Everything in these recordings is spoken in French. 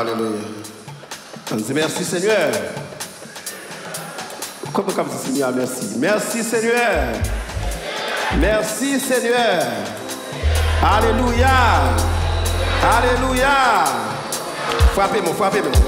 Alléluia. On merci Seigneur. Comme ça Seigneur, merci. Merci Seigneur. Merci Seigneur. Alléluia. Alléluia. Frappez-moi, frappez-moi.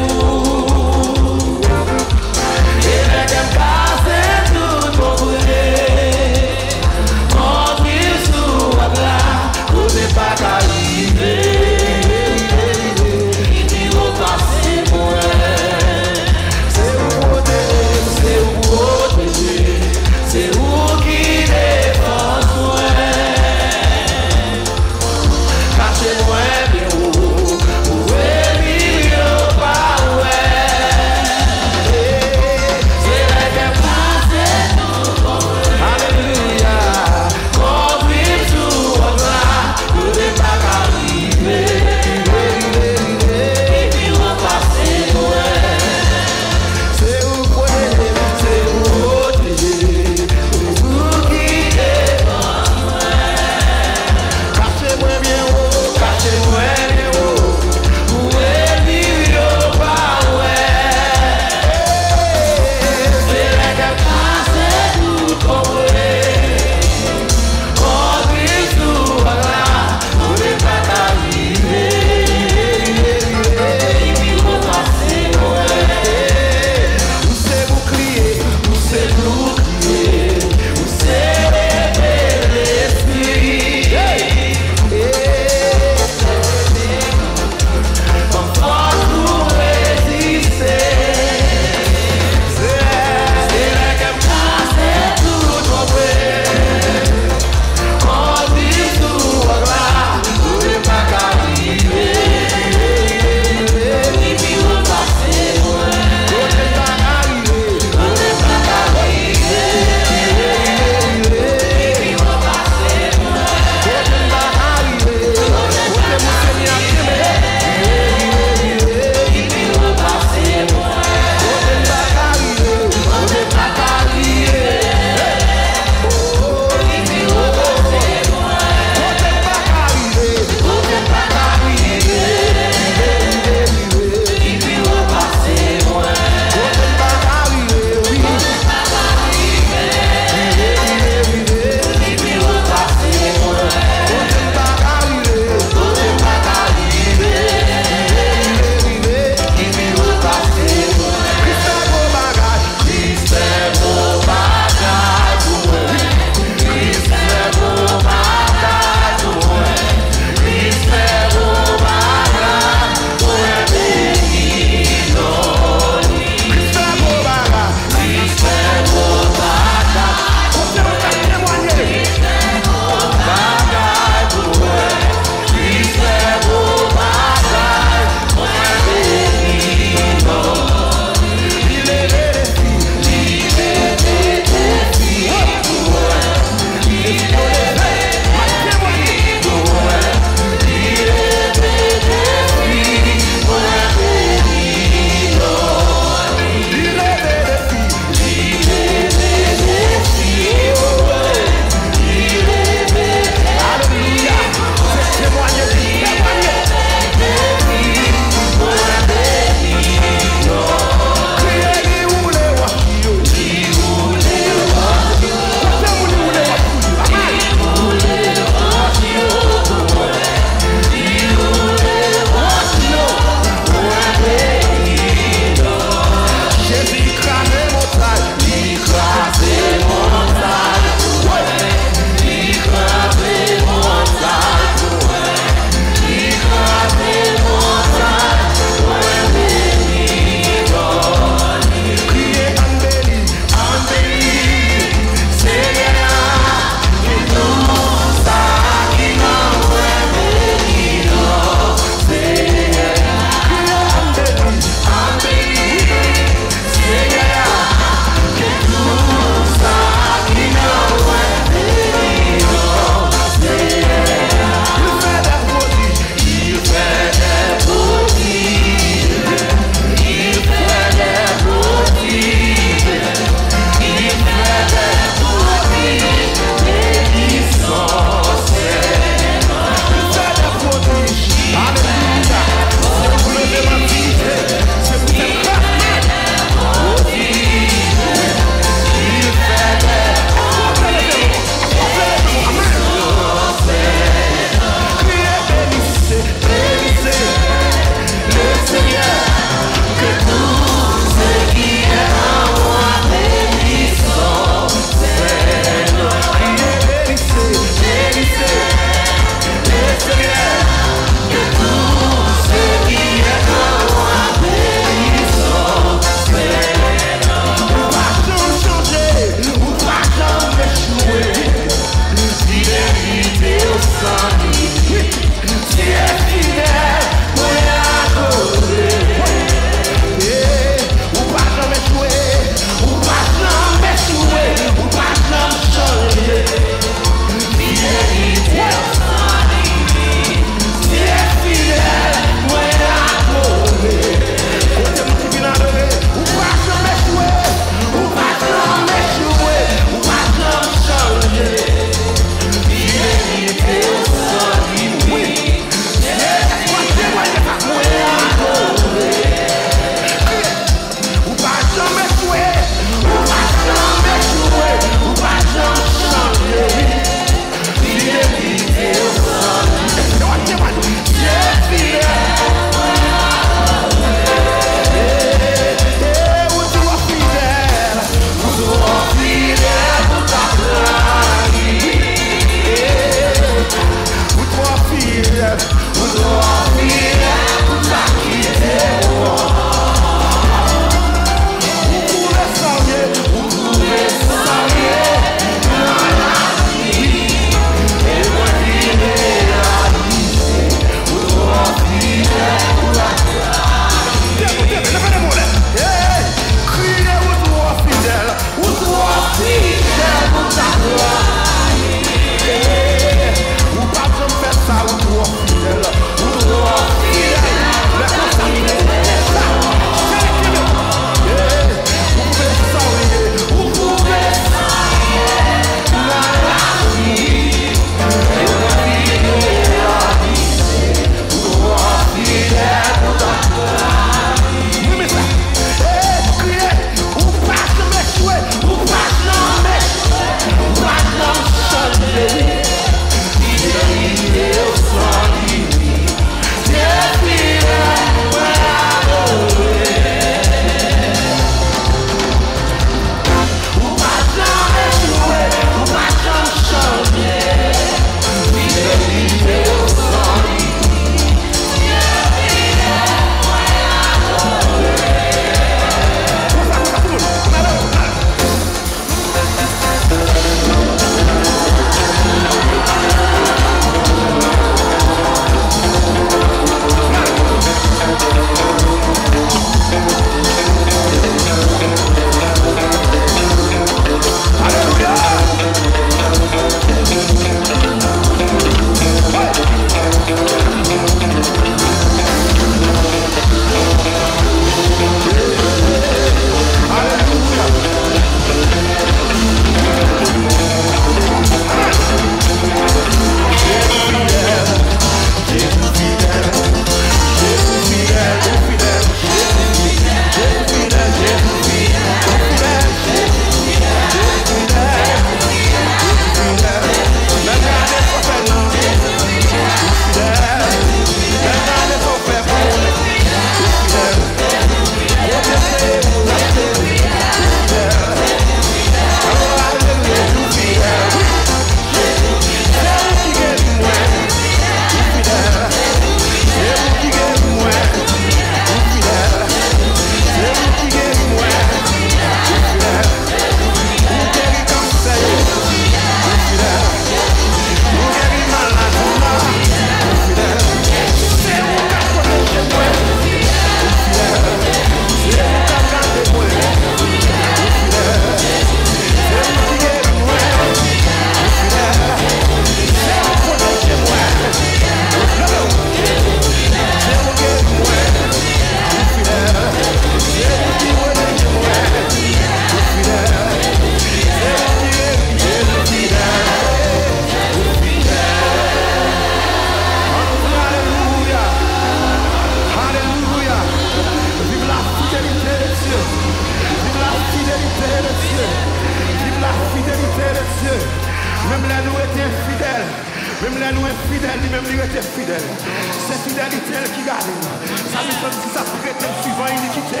le suivant iniquité.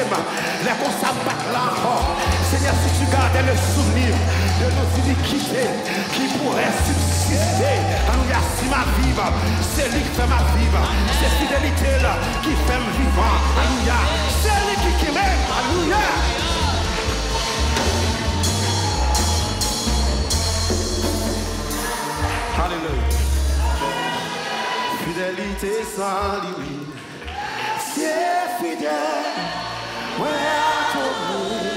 Les qu'on s'abattent là encore. Seigneur, si tu gardais le souvenir de nos qui pourraient subsister. Alléluia, si ma vie, c'est lui qui fait ma vie. C'est fidélité là qui fait me vivant. Alléluia, c'est lui qui, m'aime. Alléluia. Alléluia. Fidélité sans limite. Yeah. every day. Where for.